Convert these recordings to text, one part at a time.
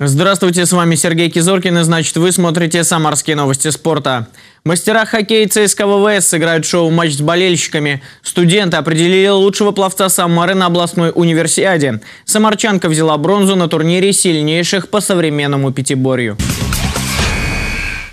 Здравствуйте, с вами Сергей Кизоркин, и значит вы смотрите «Самарские новости спорта». Мастера хоккея ЦСКА ВВС сыграют шоу-матч с болельщиками. Студенты определили лучшего пловца Самары на областной универсиаде. Самарчанка взяла бронзу на турнире сильнейших по современному пятиборью.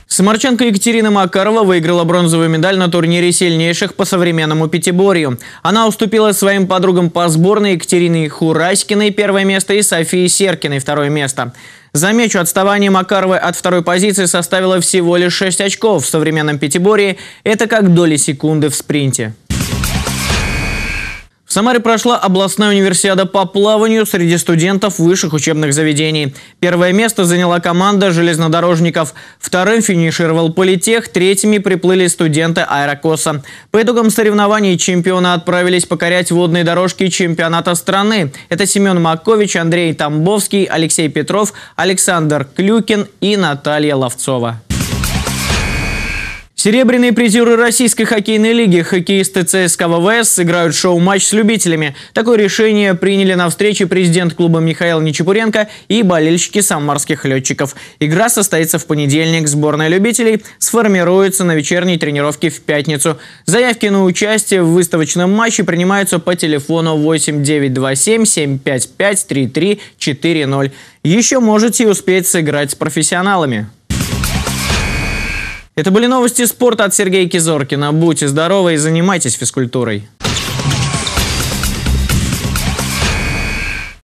Самарчанка Екатерина Макарова выиграла бронзовую медаль на турнире сильнейших по современному пятиборью. Она уступила своим подругам по сборной Екатерине Хураськиной первое место и Софии Серкиной второе место. Замечу, отставание Макаровой от второй позиции составило всего лишь 6 очков в современном пятиборье. Это как доли секунды в спринте. Самаре прошла областная универсиада по плаванию среди студентов высших учебных заведений. Первое место заняла команда железнодорожников. Вторым финишировал политех, третьими приплыли студенты аэрокоса. По итогам соревнований чемпионы отправились покорять водные дорожки чемпионата страны. Это Семен Макович, Андрей Тамбовский, Алексей Петров, Александр Клюкин и Наталья Ловцова. Серебряные призеры Российской хоккейной лиги хоккеисты ЦСКА ВВС сыграют шоу-матч с любителями. Такое решение приняли на встрече президент клуба Михаил Нечепуренко и болельщики самарских летчиков. Игра состоится в понедельник. Сборная любителей сформируется на вечерней тренировке в пятницу. Заявки на участие в выставочном матче принимаются по телефону 8927 755 3340. Еще можете успеть сыграть с профессионалами. Это были новости спорта от Сергея Кизоркина. Будьте здоровы и занимайтесь физкультурой.